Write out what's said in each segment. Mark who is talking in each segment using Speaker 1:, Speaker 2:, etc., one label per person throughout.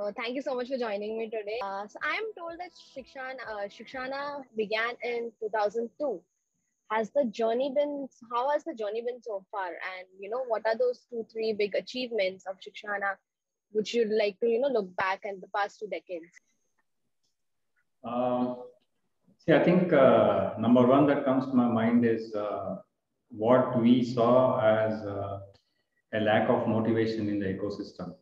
Speaker 1: So thank you so much for joining me today. Uh, so I am told that Sikshana, uh, Sikshana began in 2002. Has the journey been? How has the journey been so far? And you know, what are those two, three big achievements of Sikshana, which you'd like to you know look back at the past two decades?
Speaker 2: Um, see, I think uh, number one that comes to my mind is uh, what we saw as uh, a lack of motivation in the ecosystem.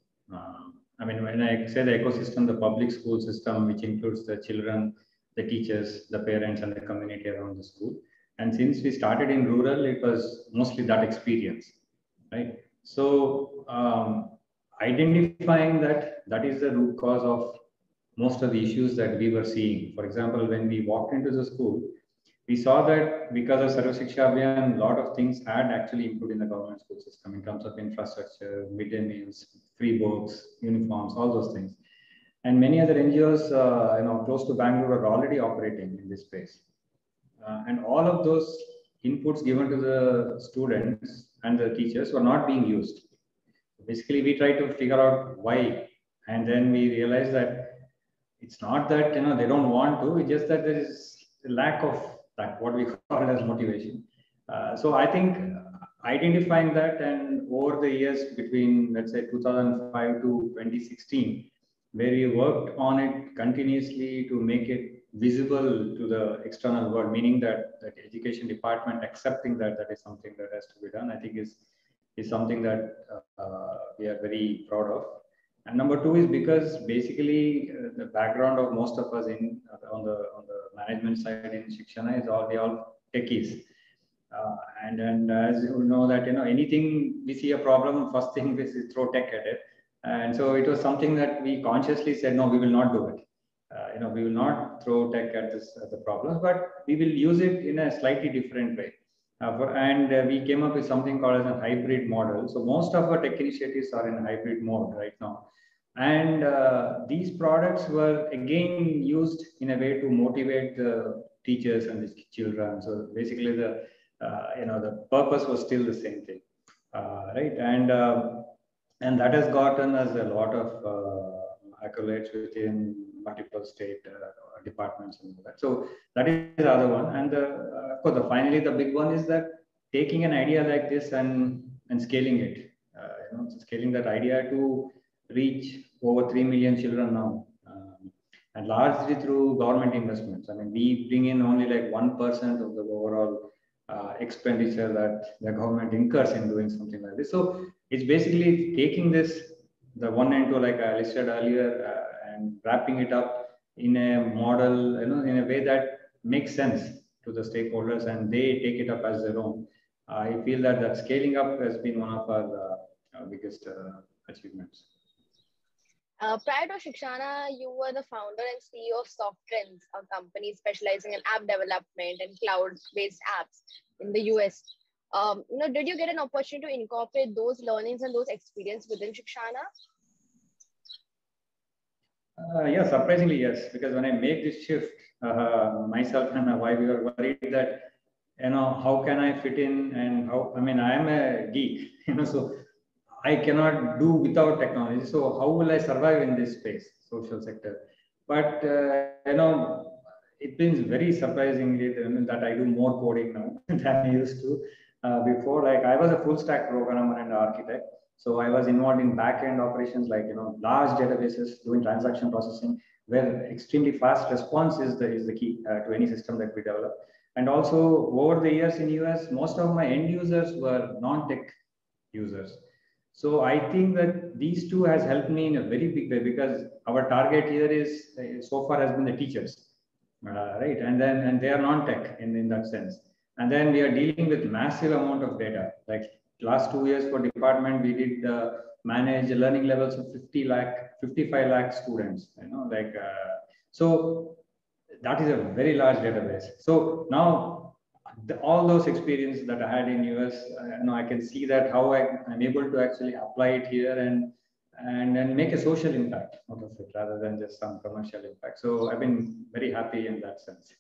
Speaker 2: I mean, when I say the ecosystem, the public school system, which includes the children, the teachers, the parents, and the community around the school. And since we started in rural, it was mostly that experience, right? So um, identifying that that is the root cause of most of the issues that we were seeing. For example, when we walked into the school, we saw that because of Sarva Shiksha Abhiyan, a lot of things had actually improved in the government school system in terms of infrastructure, midday meals, free books, uniforms, all those things. And many other NGOs, uh, you know, close to Bangalore are already operating in this space. Uh, and all of those inputs given to the students and the teachers were not being used. Basically, we try to figure out why. And then we realized that it's not that, you know, they don't want to, it's just that there is a lack of that what we call as motivation. Uh, so I think identifying that and over the years between let's say 2005 to 2016, where we worked on it continuously to make it visible to the external world, meaning that that education department accepting that that is something that has to be done, I think is is something that uh, we are very proud of. And number two is because basically uh, the background of most of us in uh, on the on the management side in Sikshana is all they all techies. Uh, and and as you know that you know anything we see a problem, first thing we throw tech at it. And so it was something that we consciously said no, we will not do it. Uh, you know, we will not throw tech at this at the problems, but we will use it in a slightly different way. Uh, for, and uh, we came up with something called as a hybrid model. So most of our tech initiatives are in hybrid mode right now. And uh, these products were again used in a way to motivate the teachers and the children. So basically, the uh, you know the purpose was still the same thing, uh, right? And um, and that has gotten us a lot of uh, accolades within multiple state uh, departments and all that. So that is the other one. And the, of course, the, finally, the big one is that taking an idea like this and and scaling it. you know, scaling that idea to reach over 3 million children now. Um, and largely through government investments. I mean, we bring in only like 1% of the overall uh, expenditure that the government incurs in doing something like this. So it's basically taking this, the one and two, like I listed earlier, uh, and wrapping it up in a model, you know, in a way that makes sense to the stakeholders and they take it up as their own. I feel that that scaling up has been one of our uh, biggest uh, achievements.
Speaker 1: Uh, prior to Sikshana, you were the founder and CEO of Softrends, a company specializing in app development and cloud-based apps in the US. Um, you know, did you get an opportunity to incorporate those learnings and those experience within Sikshana?
Speaker 2: Uh, yeah, surprisingly, yes. Because when I made this shift, uh, myself and my wife, we were worried that, you know, how can I fit in and how, I mean, I am a geek, you know, so I cannot do without technology. So how will I survive in this space, social sector? But uh, you know, it means very surprisingly that I do more coding now than I used to uh, before. Like I was a full stack programmer and architect, so I was involved in back end operations like you know large databases, doing transaction processing, where extremely fast response is the is the key uh, to any system that we develop. And also over the years in US, most of my end users were non-tech users. So I think that these two has helped me in a very big way because our target here is uh, so far has been the teachers, uh, right? And then and they are non-tech in, in that sense. And then we are dealing with massive amount of data. Like last two years for department, we did uh, manage learning levels of 50 lakh, 55 lakh students. You know, like uh, so that is a very large database. So now the, all those experiences that I had in US, uh, know, I can see that how I, am able to actually apply it here and and and make a social impact out of it rather than just some commercial impact. So I've been very happy in that sense.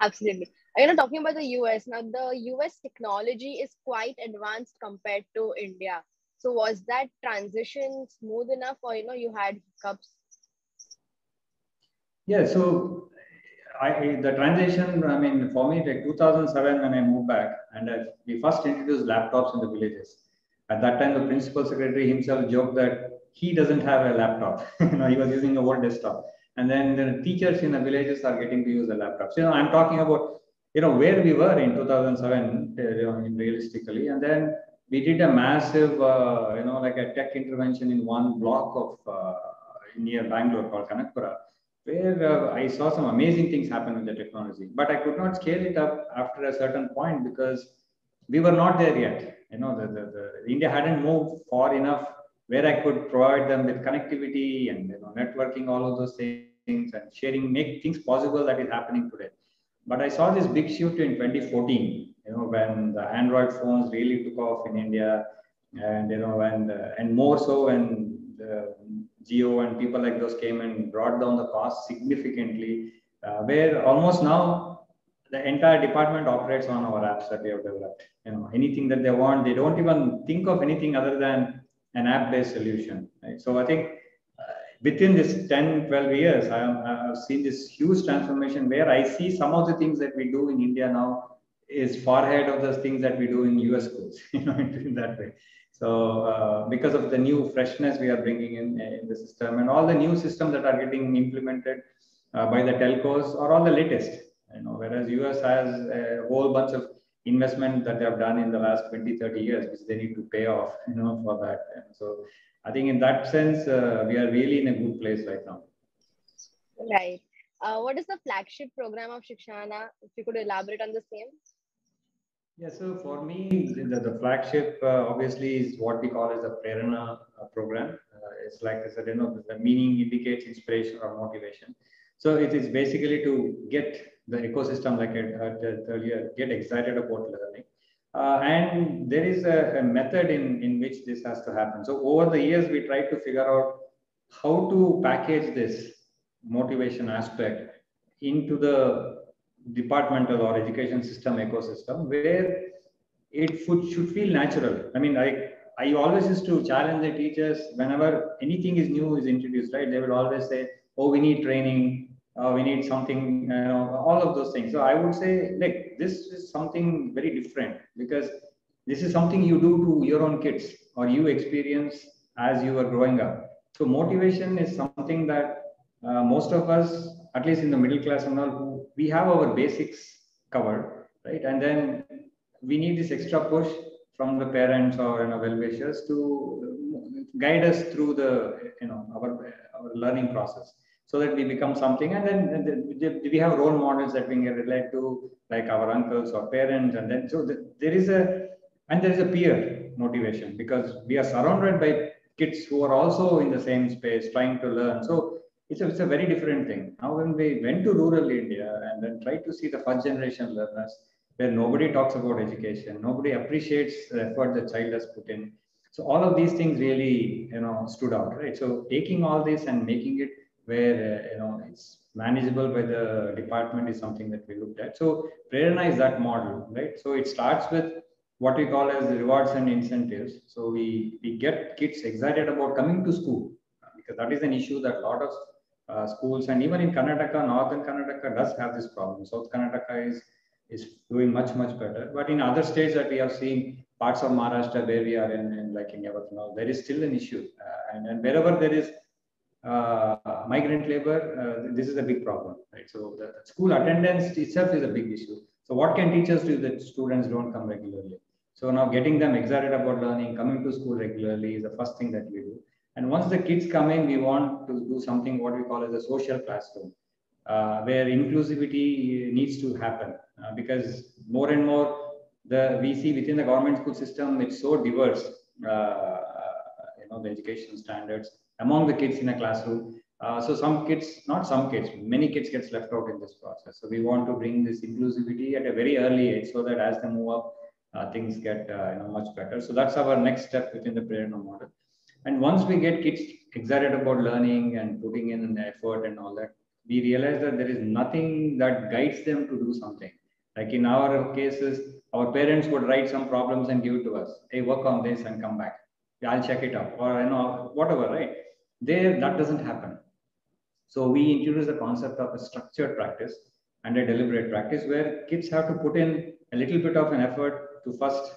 Speaker 1: Absolutely. You know, talking about the US now, the US technology is quite advanced compared to India. So was that transition smooth enough, or you know, you had hiccups
Speaker 2: Yeah, so I, the transition, I mean, for me, like 2007 when I moved back and I, we first introduced laptops in the villages. At that time, the principal secretary himself joked that he doesn't have a laptop. you know, he was using a old desktop. And then the teachers in the villages are getting to use the laptops. You know, I'm talking about, you know, where we were in 2007, uh, realistically. And then we did a massive, uh, you know, like a tech intervention in one block of uh, near Bangalore called Kanakapura where uh, I saw some amazing things happen with the technology. But I could not scale it up after a certain point because we were not there yet. You know, the, the, the India hadn't moved far enough where I could provide them with connectivity and you know, networking, all of those things, and sharing, make things possible that is happening today. But I saw this big shift in 2014. You know, when the Android phones really took off in India, and you know, and uh, and more so when the Jio and people like those came and brought down the cost significantly, uh, where almost now the entire department operates on our apps that we have developed. You know, anything that they want, they don't even think of anything other than an app-based solution. Right? So I think uh, within this 10, 12 years, I, have seen this huge transformation where I see some of the things that we do in India now is far ahead of the things that we do in US schools, you know, in that way. So uh, because of the new freshness we are bringing in, in the system and all the new systems that are getting implemented uh, by the telcos are all the latest, you know, whereas US has a whole bunch of investment that they have done in the last 20, 30 years, which they need to pay off, you know, for that. And so I think in that sense, uh, we are really in a good place right now.
Speaker 1: Right. Uh, what is the flagship program of Sikshana? If you could elaborate on the same.
Speaker 2: Yeah, so for me, the, the flagship uh, obviously is what we call as the Prerana uh, program. Uh, it's like I said, you know, the meaning indicates inspiration or motivation. So it is basically to get the ecosystem, like I said earlier, get excited about learning. Uh, and there is a, a, method in, in which this has to happen. So over the years, we tried to figure out how to package this motivation aspect into the departmental or education system ecosystem where it should feel natural. I mean, I, I always used to challenge the teachers whenever anything is new is introduced, right? They will always say, oh, we need training, uh, we need something, you know, all of those things. So I would say, like, this is something very different because this is something you do to your own kids or you experience as you are growing up. So motivation is something that uh, most of us, at least in the middle class and all, we have our basics covered, right? And then we need this extra push from the parents or you know, well-wishers to guide us through the you know our, our learning process so that we become something. And then, and we have role models that we can relate to like our uncles or parents. And then so the, there is a and there is a peer motivation because we are surrounded by kids who are also in the same space trying to learn. So it's a, it's a very different thing. Now, when we went to rural India and then tried to see the first generation learners, where nobody talks about education, nobody appreciates the effort the child has put in. So all of these things really, you know, stood out, right? So taking all this and making it where, uh, you know, it's manageable by the department is something that we looked at. So Prerana is that model, right? So it starts with what we call as rewards and incentives. So we, we get kids excited about coming to school because that is an issue that a lot of uh, schools. And even in Karnataka, northern Karnataka does have this problem. South Karnataka is, is doing much, much better. But in other states that we have seen, parts of Maharashtra where we are in, in like in Yavatmal, there is still an issue. Uh, and, and wherever there is uh, migrant labor, uh, this is a big problem, right? So the school attendance itself is a big issue. So what can teachers do that students don't come regularly? So now getting them excited about learning, coming to school regularly is the first thing that we do. And once the kids come in, we want to do something what we call as a social classroom, uh, where inclusivity needs to happen uh, because more and more the we see within the government school system it's so diverse. Uh, you know the education standards among the kids in a classroom. Uh, so some kids, not some kids, many kids gets left out in this process. So we want to bring this inclusivity at a very early age so that as they move up, uh, things get uh, you know, much better. So that's our next step within the Prerana model. And once we get kids excited about learning and putting in an effort and all that, we realize that there is nothing that guides them to do something. Like in our cases, our parents would write some problems and give it to us. Hey, work on this and come back. I'll check it out, or you know, whatever, right? There, that doesn't happen. So we introduce the concept of a structured practice and a deliberate practice where kids have to put in a little bit of an effort to first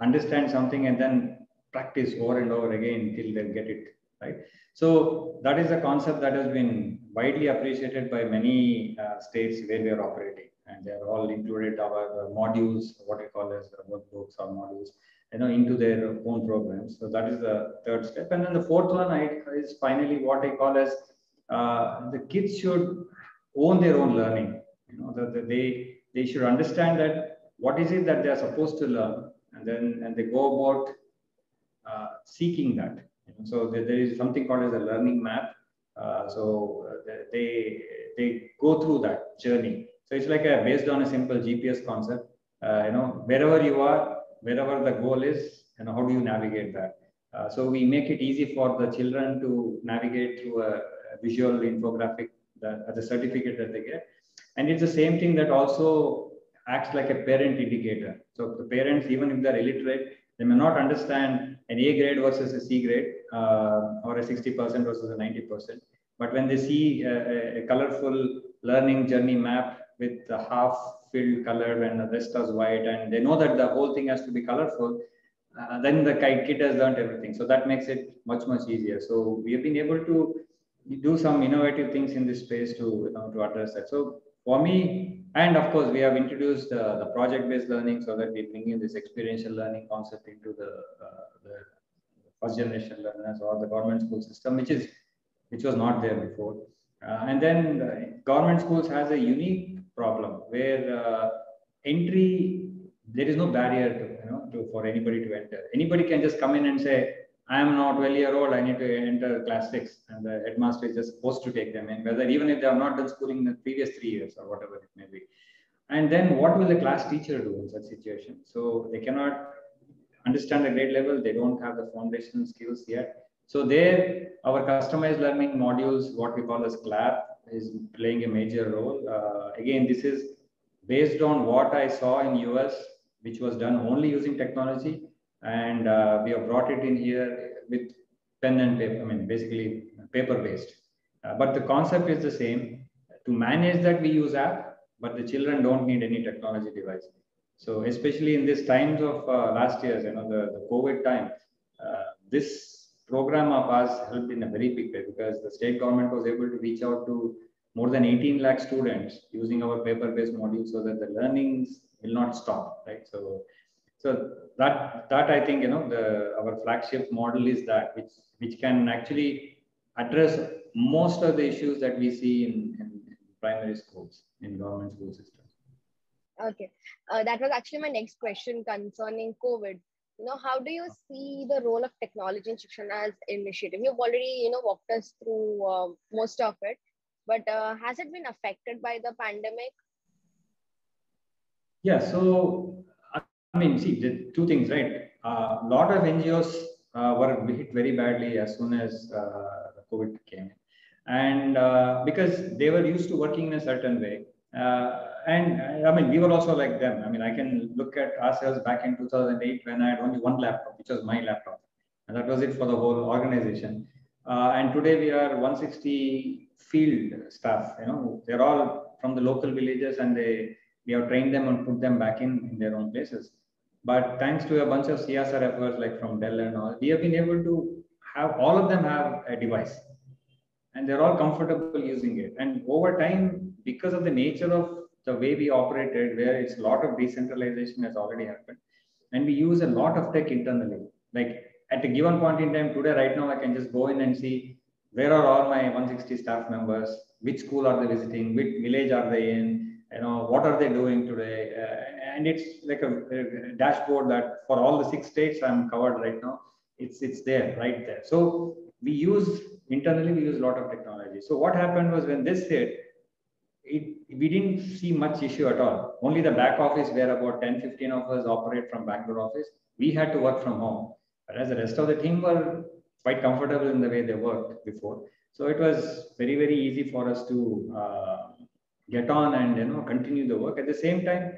Speaker 2: understand something and then practice over and over again until they get it right? So that is a concept that has been widely appreciated by many uh, states where we are operating. And they are all included our uh, modules what we call as workbooks or modules you know into their own programs. So that is the third step. And then the fourth one I, is finally what i call as uh, the kids should own their own learning. You know that they they should understand that what is it that they are supposed to learn and then and they go about seeking that. So there, is something called as a learning map. Uh, so uh, they they go through that journey. So it's like a based on a simple gps concept uh, you know wherever you are wherever the goal is you know how do you navigate that? Uh, so we make it easy for the children to navigate through a, a visual infographic that, the certificate that they get. And it's the same thing that also acts like a parent indicator. So the parents, even if they're illiterate, they may not understand an A grade versus a C grade uh, or a 60% versus a 90%. But when they see a, a, colorful learning journey map with the half filled color and the rest is white, and they know that the whole thing has to be colorful, uh, then the kid has learned everything. So that makes it much, much easier. So we have been able to do some innovative things in this space to, you know, to address that. So for me, and of course, we have introduced uh, the project-based learning so that we bring in this experiential learning concept into the, uh, the first generation learners or the government school system, which is which was not there before. Uh, and then uh, government schools has a unique problem where uh, entry there is no barrier to you know to, for anybody to enter. Anybody can just come in and say, I am not well year old, I need to enter class six. And the headmaster is just supposed to take them in, whether even if they have not done schooling in the previous three years or whatever it may be. And then what will the class teacher do in such situation? So they cannot understand the grade level, they don't have the foundational skills yet. So there, our customized learning modules, what we call as CLAP, is playing a major role. Uh, again, this is based on what I saw in US, which was done only using technology and uh, we have brought it in here with pen and paper, I mean, basically paper based. Uh, but the concept is the same. To manage that, we use app, but the children don't need any technology device. So especially in these times of uh, last year's, you know, the, the COVID time, uh, this program of ours helped in a very big way because the state government was able to reach out to more than 18 lakh students using our paper-based module so that the learnings will not stop, right? So so that that I think you know the our flagship model is that which which can actually address most of the issues that we see in, in primary schools in government school systems.
Speaker 1: Okay, uh, that was actually my next question concerning COVID. You know, how do you see the role of technology in Sikshana's initiative? You've already you know walked us through uh, most of it, but uh, has it been affected by the pandemic?
Speaker 2: Yeah, so I mean, see, the two things, right? A uh, lot of NGOs uh, were hit very badly as soon as uh, COVID came, and uh, because they were used to working in a certain way. Uh, and I mean, we were also like them. I mean, I can look at ourselves back in 2008 when I had only one laptop, which was my laptop, and that was it for the whole organization. Uh, and today we are 160 field staff. You know, they're all from the local villages, and they we have trained them and put them back in, in their own places. But thanks to a bunch of CSR efforts like from Dell and all, we have been able to have all of them have a device and they're all comfortable using it. And over time, because of the nature of the way we operated, where it's a lot of decentralization has already happened, and we use a lot of tech internally. Like at a given point in time, today, right now, I can just go in and see where are all my 160 staff members, which school are they visiting, which village are they in, you know, what are they doing today, uh, and it's like a, a, dashboard that for all the six states I'm covered right now. It's it's there right there. So we use internally we use a lot of technology. So what happened was when this hit, it we didn't see much issue at all. Only the back office where about 10, 15 of us operate from Bangalore office. We had to work from home. Whereas the rest of the team were quite comfortable in the way they worked before. So it was very, very easy for us to uh, get on and you know continue the work. At the same time,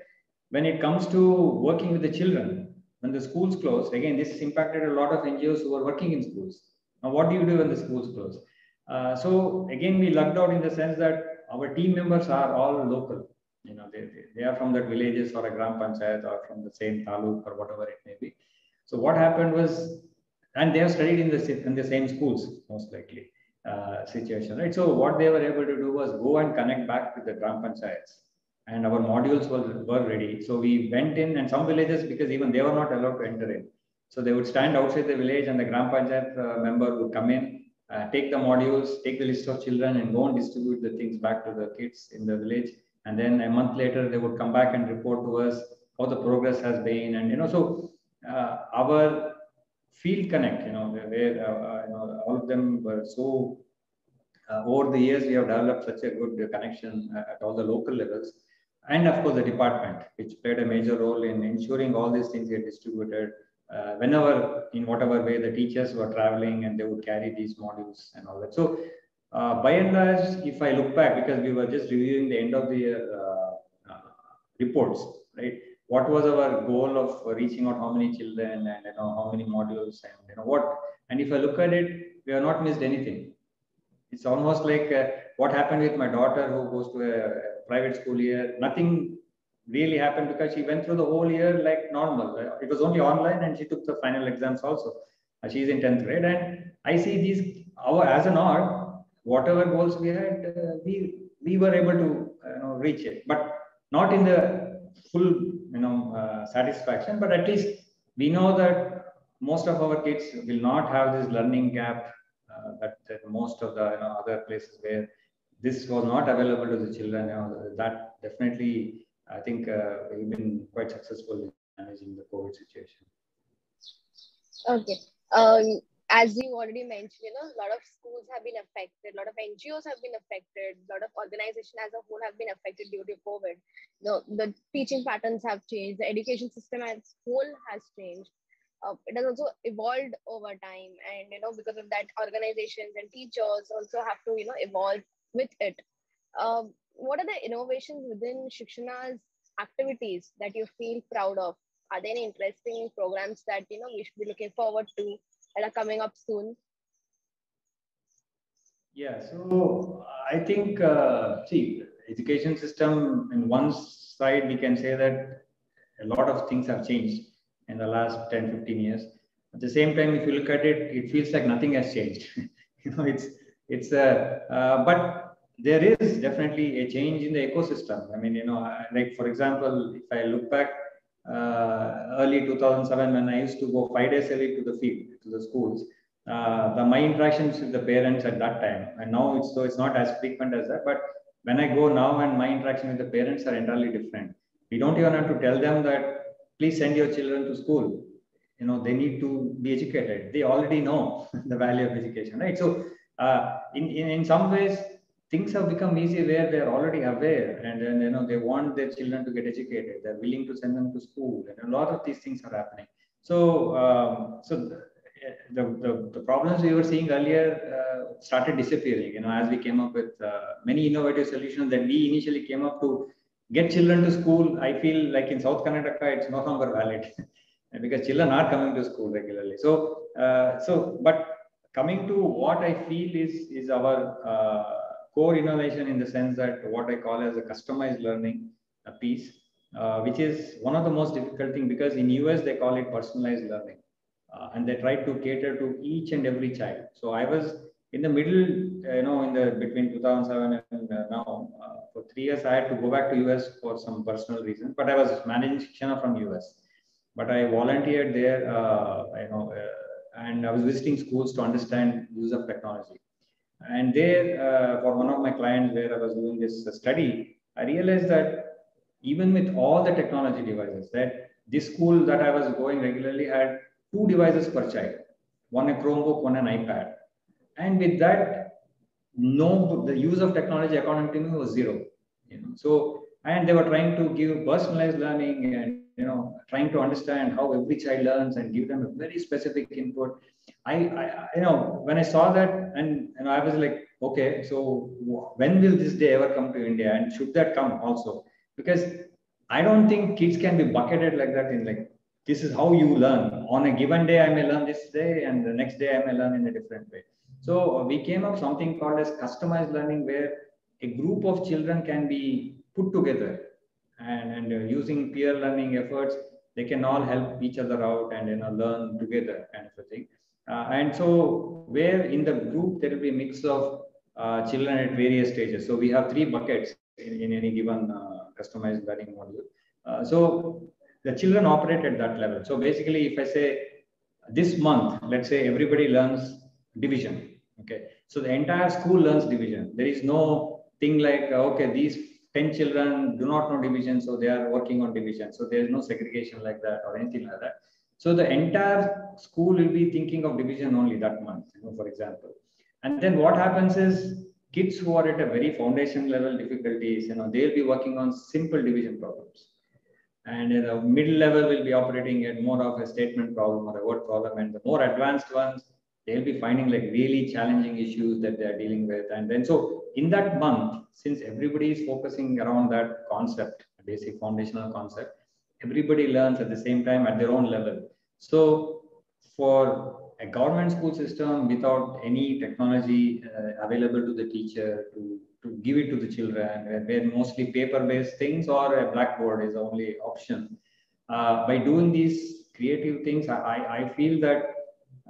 Speaker 2: when it comes to working with the children, when the schools closed, again, this impacted a lot of NGOs who are working in schools. Now, what do you do when the schools close? Uh, so again, we lucked out in the sense that our team members are all local. You know, they, they, are from the villages or a gram panchayat or from the same taluk or whatever it may be. So what happened was, and they have studied in the in the same schools most likely uh, situation, right? So what they were able to do was go and connect back with the gram panchayats, and our modules were were ready. So we went in, and some villages because even they were not allowed to enter in, so they would stand outside the village, and the gram panchayat uh, member would come in, uh, take the modules, take the list of children, and go and distribute the things back to the kids in the village. And then a month later they would come back and report to us how the progress has been. And you know so uh, our field connect you know where uh, uh, you know all of them were so uh, over the years we have developed such a good connection at all the local levels and of course the department which played a major role in ensuring all these things get distributed uh, whenever in whatever way the teachers were traveling and they would carry these modules and all that so uh, by and large, if I look back, because we were just reviewing the end of the year uh, uh, reports, right? What was our goal of reaching out how many children and you know how many modules and you know what? And if I look at it, we have not missed anything. It's almost like uh, what happened with my daughter who goes to a, a private school year. Nothing really happened because she went through the whole year like normal. It was only online and she took the final exams also. Uh, she's in 10th grade and I see these our as an art whatever goals we had, uh, we we were able to you know reach it, but not in the full you know uh, satisfaction. But at least we know that most of our kids will not have this learning gap uh, that, that, most of the you know, other places where this was not available to the children. That definitely, I think uh, we've been quite successful in managing the COVID situation.
Speaker 1: Okay. Um, as you already mentioned, you know, a lot of schools have been affected, a lot of NGOs have been affected, a lot of organizations as a whole have been affected due to COVID. The, the teaching patterns have changed, the education system as a whole has changed. Uh, it has also evolved over time, and you know, because of that, organizations and teachers also have to, you know, evolve with it. Um, what are the innovations within Sikshana's activities that you feel proud of? Are there any interesting programs that you know we should be looking forward to that are coming up soon?
Speaker 2: Yeah, so I think, uh, see, education system in one side, we can say that a lot of things have changed in the last 10, 15 years. At the same time, if you look at it, it feels like nothing has changed. you know, it's, it's, uh, uh, but there is definitely a change in the ecosystem. I mean, you know, like for example, if I look back uh, early 2007 when I used to go five days a week to the field, to the schools. Uh, the my interactions with the parents at that time, and now it's so it's not as frequent as that. But when I go now and my interaction with the parents are entirely different. We don't even have to tell them that please send your children to school. You know they need to be educated. They already know the value of education, right? So uh, in, in in some ways things have become easy where they're already aware and then you know they want their children to get educated. They're willing to send them to school and a lot of these things are happening. So um, so the, the, the, problems we were seeing earlier uh, started disappearing you know as we came up with uh, many innovative solutions that we initially came up to get children to school. I feel like in south karnataka it's no longer valid because children are coming to school regularly. So uh, so but coming to what i feel is is our uh, core innovation in the sense that what I call as a customized learning a piece, uh, which is one of the most difficult thing because in US they call it personalized learning, uh, and they try to cater to each and every child. So I was in the middle, you know, in the between 2007 and uh, now, uh, for three years I had to go back to US for some personal reason, but I was managing Sikshana from US. But I volunteered there, uh, you know, uh, and I was visiting schools to understand use of technology. And there, uh, for one of my clients where I was doing this study, I realized that even with all the technology devices, that this school that I was going regularly had two devices per child, one a Chromebook, one an iPad. And with that, no, the use of technology according to me was zero. You know, so and they were trying to give personalized learning and you know trying to understand how every child learns and give them a very specific input I, I, you know, when I saw that, and and I was like, okay, so when will this day ever come to India, and should that come also? Because I don't think kids can be bucketed like that in like this is how you learn. On a given day, I may learn this day, and the next day I may learn in a different way. So we came up something called as customized learning, where a group of children can be put together and, and uh, using peer learning efforts, they can all help each other out and you know learn together kind of a thing. Uh, and so where in the group there will be a mix of uh, children at various stages. So we have three buckets in, in any given uh, customized learning module. Uh, so the children operate at that level. So basically, if I say this month, let's say everybody learns division. Okay. So the entire school learns division. There is no thing like, uh, okay, these 10 children do not know division, so they are working on division. So there is no segregation like that or anything like that. So the entire school will be thinking of division only that month, you know, for example. And then what happens is kids who are at a very foundation level difficulties, you know, they'll be working on simple division problems. And the middle level will be operating at more of a statement problem or a word problem. And the more advanced ones, they'll be finding like really challenging issues that they're dealing with. And then so in that month, since everybody is focusing around that concept, basic foundational concept, everybody learns at the same time at their own level. So for a government school system without any technology uh, available to the teacher to to give it to the children, where mostly paper-based things or a blackboard is the only option. Uh, by doing these creative things, I, I feel that,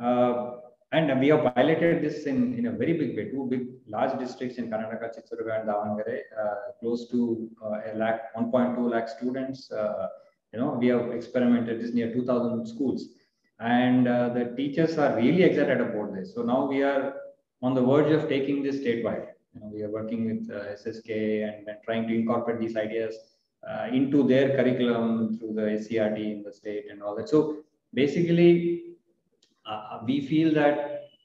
Speaker 2: uh, and we have piloted this in, in a very big way, two big, large districts in Karnataka, Chitradurga and Davangere, uh, close to uh, a lakh, 1.2 lakh students. Uh, you know, we have experimented this near 2000 schools and uh, the teachers are really excited about this. So now we are on the verge of taking this statewide. You know, we are working with uh, SSK and, and, trying to incorporate these ideas uh, into their curriculum through the SCERT in the state and all that. So basically, uh, we feel that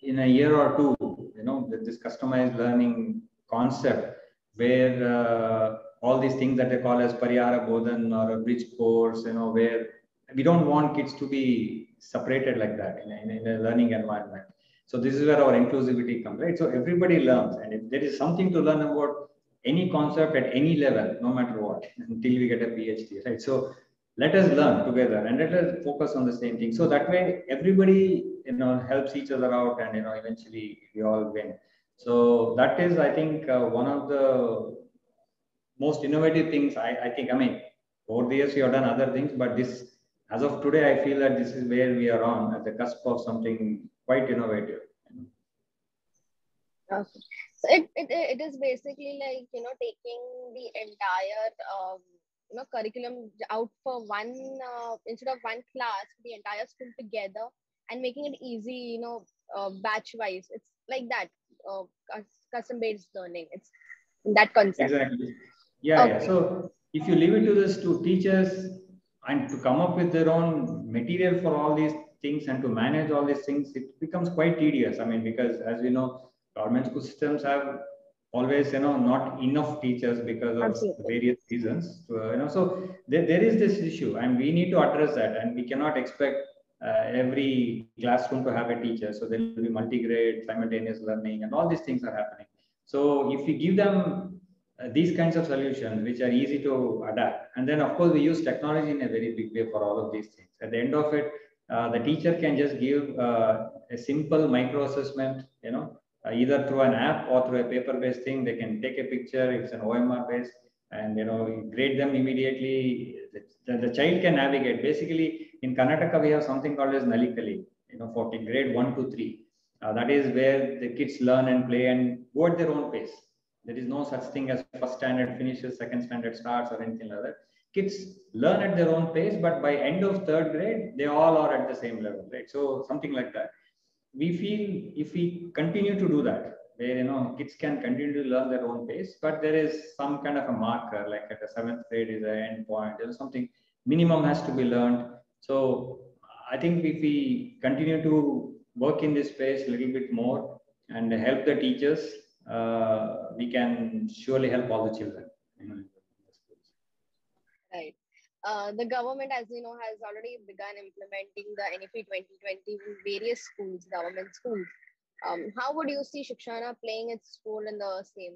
Speaker 2: in a year or two, you know, this customized learning concept where uh, all these things that they call as Pariyara Bodhan or a bridge course, you know, where we don't want kids to be separated like that in a, in a learning environment so this is where our inclusivity comes, right? So everybody learns, and if there is something to learn about any concept at any level, no matter what, until we get a PhD, right? So let us learn together and let us focus on the same thing. So that way, everybody you know helps each other out, and you know eventually we all win. So that is, I think, uh, one of the most innovative things. I, I think. I mean, over the years we have done other things, but this, as of today, I feel that this is where we are on at the cusp of something quite innovative.
Speaker 1: Okay. So it, it, it is basically like, you know, taking the entire, um, you know, curriculum out for one, uh, instead of one class, the entire school together and making it easy, you know, uh, batch wise. It's like that, uh, custom based learning. It's that concept.
Speaker 2: Exactly. Yeah, okay. yeah. So if you leave it to this to teachers and to come up with their own material for all these things and to manage all these things, it becomes quite tedious. I mean, because as we know, government school systems have always, you know, not enough teachers because of Absolutely. various reasons. So, you know, so there, there is this issue, and we need to address that. And we cannot expect uh, every classroom to have a teacher. So there will be multi-grade, simultaneous learning, and all these things are happening. So if we give them uh, these kinds of solutions, which are easy to adapt, and then of course we use technology in a very big way for all of these things. At the end of it, uh, the teacher can just give uh, a simple micro assessment, you know, uh, either through an app or through a paper-based thing. They can take a picture, if it's an OMR based, and you know, grade them immediately. The, the, child can navigate. Basically, in Karnataka, we have something called as Nalikali, you know, 14 grade one to three. Uh, that is where the kids learn and play and go at their own pace. There is no such thing as first standard finishes, second standard starts, or anything like that kids learn at their own pace, but by end of third grade, they all are at the same level, right? So something like that. We feel if we continue to do that, where you know kids can continue to learn their own pace, but there is some kind of a marker, like at the seventh grade is an end point, or something minimum has to be learned. So I think if we continue to work in this space a little bit more and help the teachers, uh, we can surely help all the children.
Speaker 1: Right? Uh, the government, as you know, has already begun implementing the NEP 2020 in various schools, government schools. Um, how would you see Sikshana playing its role in the same?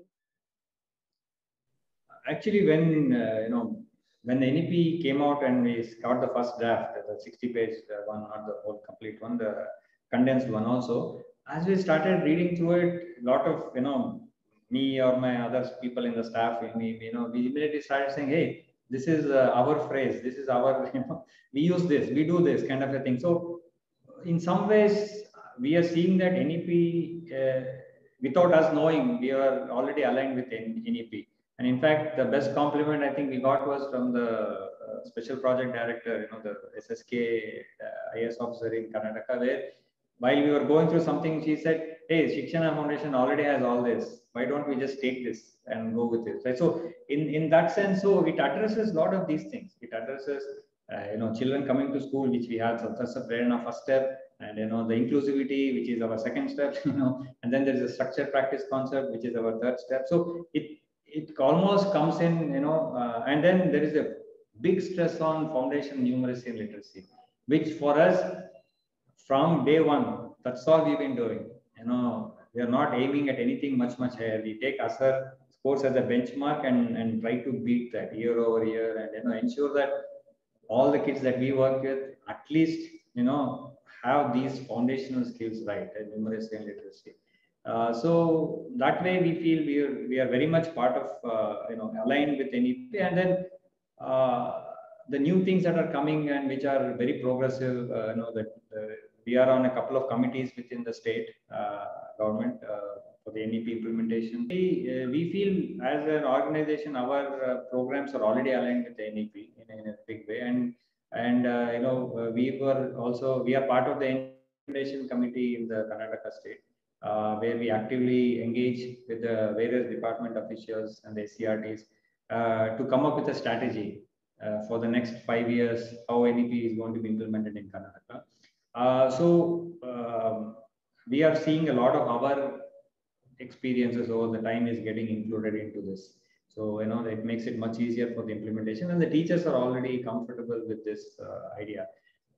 Speaker 2: Actually, when uh, you know when the NEP came out and we got the first draft, the 60-page one, not the whole complete one, the condensed one also. As we started reading through it, a lot of you know me or my other people in the staff, we, you know, we immediately started saying, hey, this is uh, our phrase, this is our, you know, we use this, we do this kind of a thing. So in some ways, we are seeing that NEP, uh, without us knowing, we are already aligned with NEP. And in fact, the best compliment I think we got was from the uh, special project director, you know, the SSK uh, IS officer in Karnataka, where while we were going through something, she said, hey, Sikshana Foundation already has all this. Why don't we just take this and go with it? Right? So in, in that sense, so it addresses a lot of these things. It addresses, uh, you know, children coming to school, which we had, so that's a Prerana first step. And, you know, the inclusivity, which is our second step, you know, and then there is a structured practice concept, which is our third step. So it, it almost comes in, you know, uh, and then there is a big stress on foundation numeracy and literacy, which for us from day one, that's all we've been doing. You know, we are not aiming at anything much, much higher. We take ASER scores as a benchmark and, and try to beat that year over year and, you know, ensure that all the kids that we work with at least, you know, have these foundational skills right, numeracy and literacy. Uh, so that way we feel we are, we are very much part of, uh, you know, aligned with NEP and then uh, the new things that are coming and which are very progressive, uh, you know, that we are on a couple of committees within the state uh, government uh, for the NEP implementation. We, uh, we feel as an organization, our programs are already aligned with the NEP in, in a big way. And, and you know, we were also, we are part of the implementation committee in the Karnataka state. Uh, where we actively engage with the various department officials and the CRTs uh, to come up with a strategy uh, for the next five years, how NEP is going to be implemented in Karnataka. Uh, so um, we are seeing a lot of our experiences over the time is getting included into this. So, you know, it makes it much easier for the implementation and the teachers are already comfortable with this uh, idea.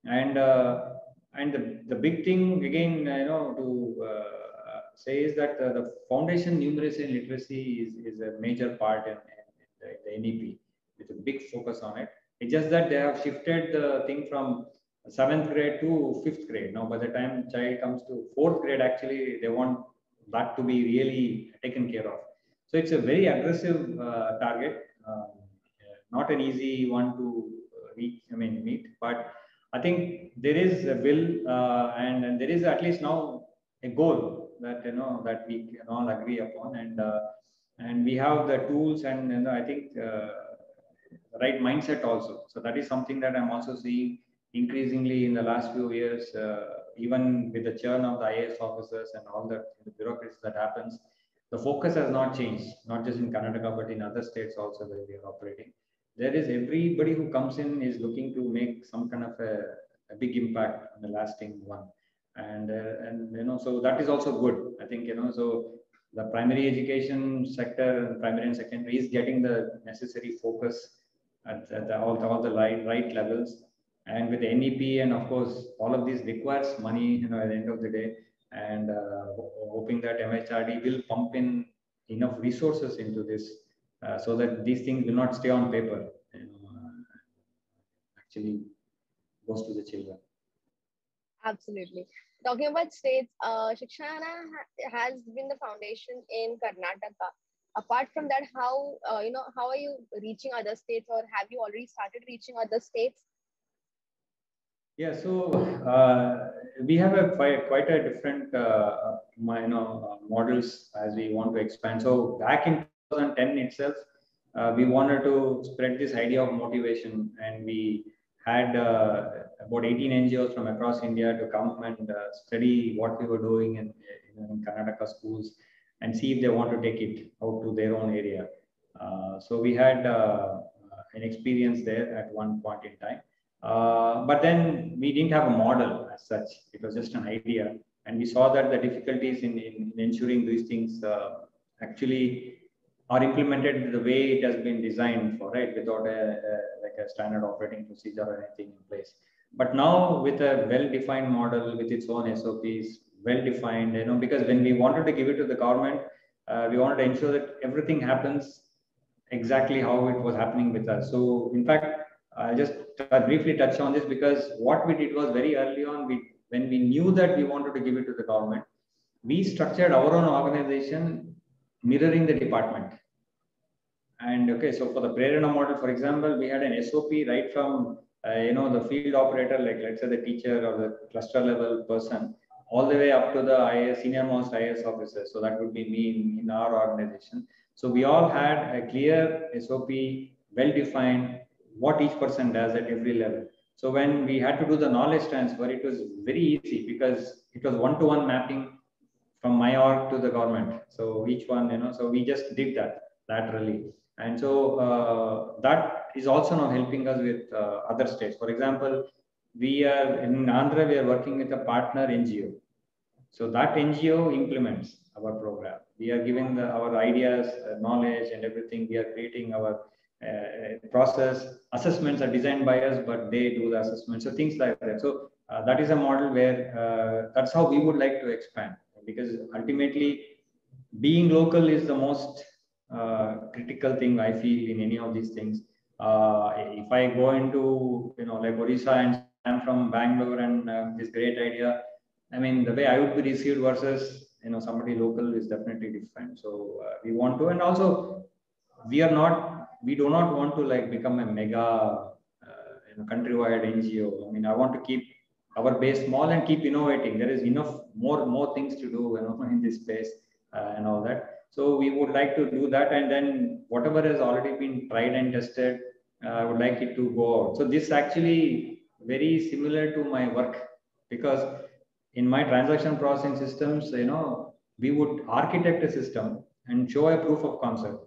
Speaker 2: And, uh, and the, the big thing again, you know, to say is that uh, the foundation numeracy and literacy is, is a major part in, in, in the, the NEP with a big focus on it. It's just that they have shifted the thing from seventh grade to fifth grade. Now, by the time child comes to fourth grade, actually, they want that to be really taken care of. So it's a very aggressive uh, target, um, not an easy one to reach, I mean, meet, but I think there is a will uh, and, and, there is at least now a goal that, you know, that we can all agree upon and, uh, and we have the tools and, and I think uh, right mindset also. So that is something that I'm also seeing increasingly in the last few years, uh, even with the churn of the IAS officers and all the, the bureaucracy that happens, the focus has not changed, not just in Karnataka, but in other states also where we are operating. There is everybody who comes in is looking to make some kind of a, a big impact on the lasting one. And, uh, and, you know, so that is also good. I think, you know, so the primary education sector, primary and secondary is getting the necessary focus at, at the, all, all the right, right levels and with NEP and of course all of these requires money you know at the end of the day and uh, hoping that MHRD will pump in enough resources into this uh, so that these things will not stay on paper you know, uh, actually goes to the children
Speaker 1: absolutely. Talking about states uh, sikshana ha has been the foundation in karnataka. Apart from that how uh, you know how are you reaching other states or have you already started reaching other states?
Speaker 2: Yeah, so uh, we have a quite, quite a different uh, you know, models as we want to expand. So back in 2010 itself, uh, we wanted to spread this idea of motivation and we had uh, about 18 NGOs from across India to come and uh, study what we were doing in, in Karnataka schools and see if they want to take it out to their own area. Uh, so we had an experience there at one point in time. Uh, but then we didn't have a model as such. It was just an idea. And we saw that the difficulties in, in, in ensuring these things uh, actually are implemented the way it has been designed for, right? Without a, a, like a standard operating procedure or anything in place. But now with a well-defined model with its own SOPs, well-defined, you know, because when we wanted to give it to the government, uh, we wanted to ensure that everything happens exactly how it was happening with us. So in fact, I'll just briefly touch on this because what we did was very early on, we when we knew that we wanted to give it to the government, we structured our own organization mirroring the department. And okay, so for the Prerana model, for example, we had an SOP right from uh, you know the field operator, like let's say the teacher or the cluster level person, all the way up to the senior most IAS officer. So that would be me in, in our organization. So we all had a clear SOP, well defined, what each person does at every level. So when we had to do the knowledge transfer, it was very easy because it was one-to-one mapping from my org to the government. So each one, you know, so we just did that laterally. And so uh, that is also now helping us with uh, other states. For example, we are in Andhra, we are working with a partner NGO. So that NGO implements our program. We are giving the, our ideas, uh, knowledge, and everything. We are creating our uh, process. Assessments are designed by us, but they do the assessment. So things like that. So uh, that is a model where uh, that's how we would like to expand because ultimately being local is the most uh, critical thing I feel in any of these things. Uh, if I go into, you know, like Orissa and I'm from Bangalore and uh, this great idea, I mean, the way I would be received versus, you know, somebody local is definitely different. So uh, we want to, and also we are not, we do not want to like become a mega, uh, you know, countrywide NGO. I mean, I want to keep our base small and keep innovating. There is enough more more things to do, you know, in this space uh, and all that. So we would like to do that, and then whatever has already been tried and tested, Uh, I would like it to go out. So this actually very similar to my work because in my transaction processing systems, you know, we would architect a system and show a proof of concept.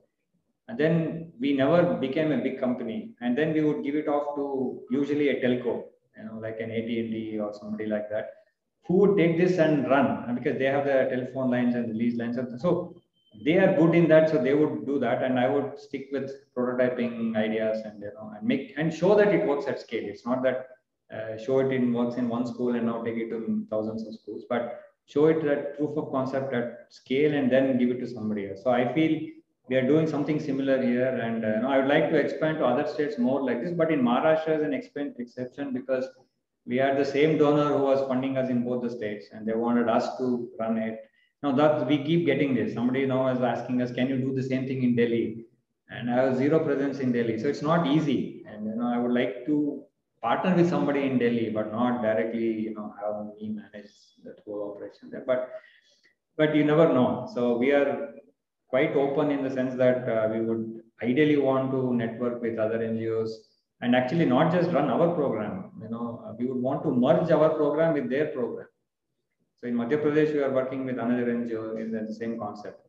Speaker 2: And then we never became a big company. And then we would give it off to usually a telco, you know, like an AT&T or somebody like that, who would take this and run uh, because they have the telephone lines and the lease lines. And So they are good in that so they would do that and i would stick with prototyping ideas and you know and make and show that it works at scale. It's not that uh, show it in works in one school and now take it to thousands of schools but show it that proof of concept at scale and then give it to somebody else. So i feel we are doing something similar here and uh, you know, i would like to expand to other states more like this but in maharashtra is an exception because we had the same donor who was funding us in both the states and they wanted us to run it now that we keep getting this. Somebody now is asking us, can you do the same thing in Delhi? And I have zero presence in Delhi. So it's not easy. And you know, I would like to partner with somebody in Delhi, but not directly, you know, have me manage that whole operation there. But but you never know. So we are quite open in the sense that uh, we would ideally want to network with other NGOs and actually not just run our program. You know, uh, we would want to merge our program with their program. So in Madhya Pradesh, we are working with another NGO in the same concept.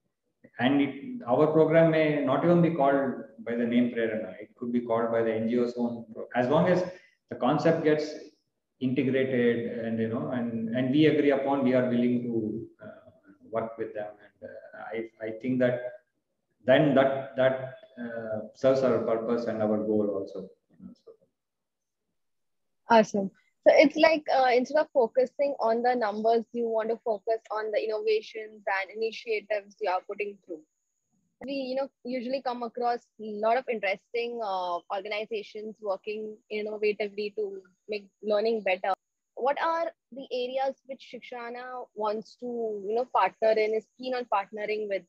Speaker 2: And it, our program may not even be called by the name Prerana. It could be called by the NGO's own. As long as the concept gets integrated and you know and and we agree upon, we are willing to uh, work with them. And uh, I I think that then that that uh, serves our purpose and our goal also. You know, so.
Speaker 1: Awesome. So it's like uh, instead of focusing on the numbers, you want to focus on the innovations and initiatives you are putting through. We, you know, usually come across a lot of interesting uh, organizations working innovatively to make learning better. What are the areas which Sikshana wants to, you know, partner in, is keen on partnering with?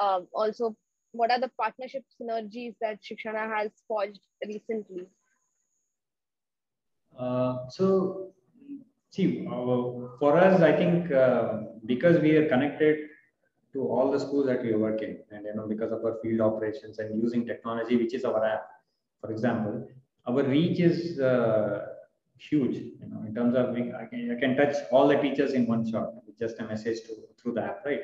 Speaker 1: Uh, also, what are the partnership synergies that Sikshana has forged recently?
Speaker 2: Uh, so, see, uh, for us, I think uh, because we are connected to all the schools that we are working, and you know, because of our field operations and using technology, which is our app, for example, our reach is huge. You know, in terms of I can, I can touch all the teachers in one shot with just a message to through the app, right?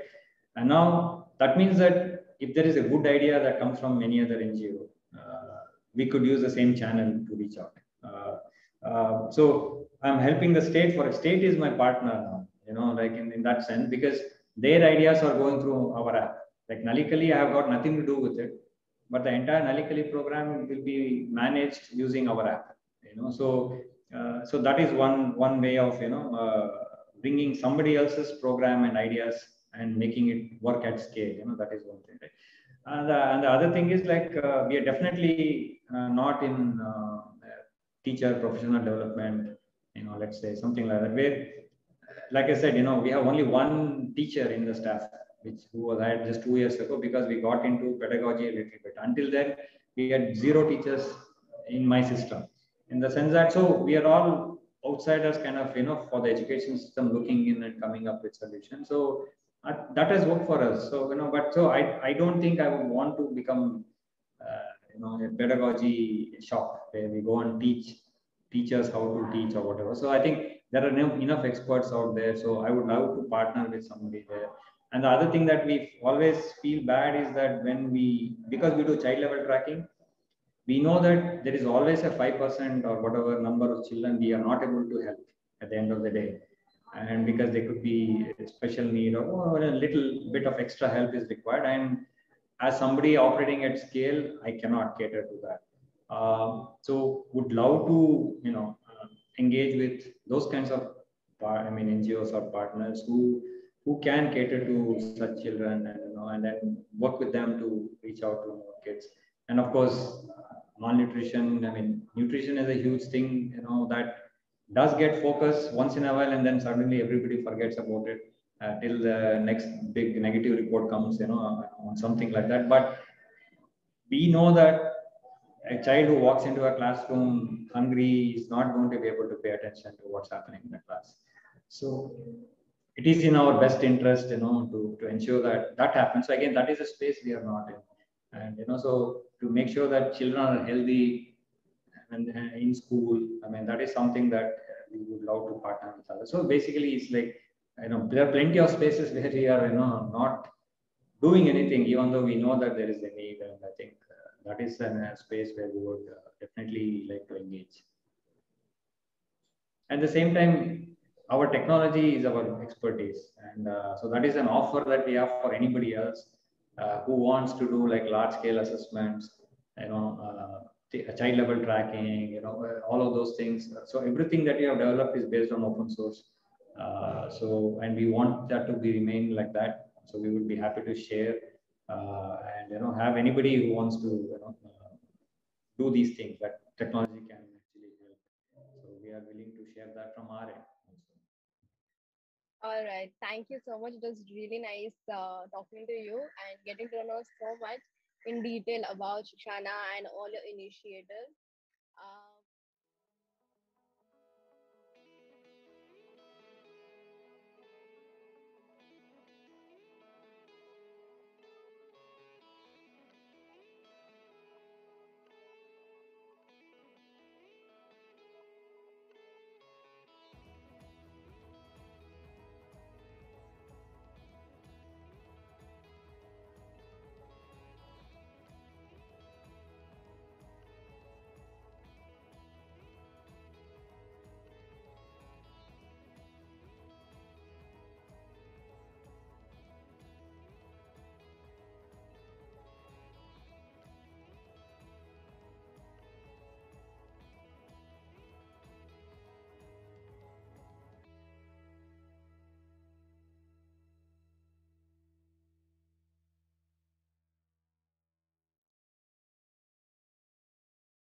Speaker 2: And now that means that if there is a good idea that comes from any other NGO, uh, we could use the same channel to reach out. Uh, uh, so I'm helping the state for a state is my partner now, you know, like in, in that sense, because their ideas are going through our app. Like Nalikali, I have got nothing to do with it, but the entire Nalikali program will be managed using our app, you know. So, uh, so that is one one way of you know uh, bringing somebody else's program and ideas and making it work at scale. You know, that is one thing. Right? And, uh, and the other thing is like uh, we are definitely uh, not in teacher professional development, you know, let's say something like that, where like I said, you know, we have only one teacher in the staff, which who was hired just two years ago because we got into pedagogy a little bit. Until then, we had zero teachers in my system. In the sense that, so we are all outsiders, kind of, you know, for the education system, looking in and coming up with solutions. So uh, that has worked for us. So you know, but so I I don't think I would want to become, you know, a pedagogy shop where we go and teach teachers how to teach or whatever. So I think there are enough experts out there. So I would love to partner with somebody there. And the other thing that we always feel bad is that when we, because we do child level tracking, we know that there is always a 5% or whatever number of children we are not able to help at the end of the day. And because they could be special need or, or a little bit of extra help is required. And as somebody operating at scale, I cannot cater to that. Um, so would love to, you know, uh, engage with those kinds of, I mean, NGOs or partners who who can cater to such children and you know, and then work with them to reach out to more kids. And of course, malnutrition. I mean, nutrition is a huge thing. You know that does get focus once in a while, and then suddenly everybody forgets about it uh, till the next big negative report comes. You know, on something like that. But we know that a child who walks into a classroom hungry is not going to be able to pay attention to what's happening in the class. So it is in our best interest, you know, to, to ensure that that happens. So again, that is a space we are not in. And, you know, so to make sure that children are healthy and, and in school, I mean, that is something that we would love to partner with others. So basically it's like, you know, there are plenty of spaces where we are, you know, not doing anything, even though we know that there is a need. And I think that is a space where we would uh, definitely like to engage. At the same time, our technology is our expertise. And uh, so that is an offer that we have for anybody else uh, who wants to do like large scale assessments, you know, uh, child level tracking, you know, uh, all of those things. So everything that we have developed is based on open source. Uh, so, and we want that to be remain like that. So we would be happy to share uh, and you know have anybody who wants to you know uh, do these things that technology can actually help. So we are willing to share that from our end.
Speaker 1: All right. Thank you so much. It was really nice uh, talking to you and getting to know so much in detail about Sikshana and all your initiatives.